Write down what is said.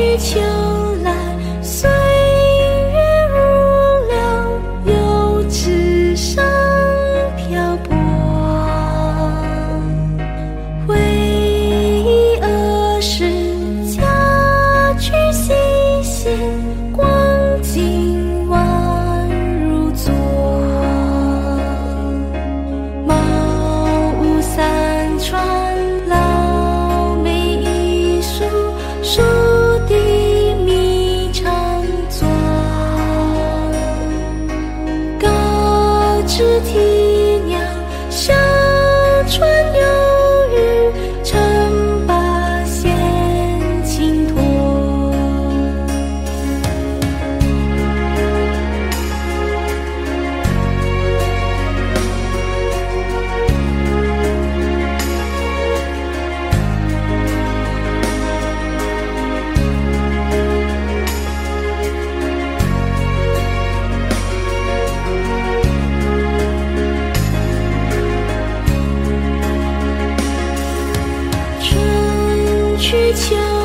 欲求。是题。秋。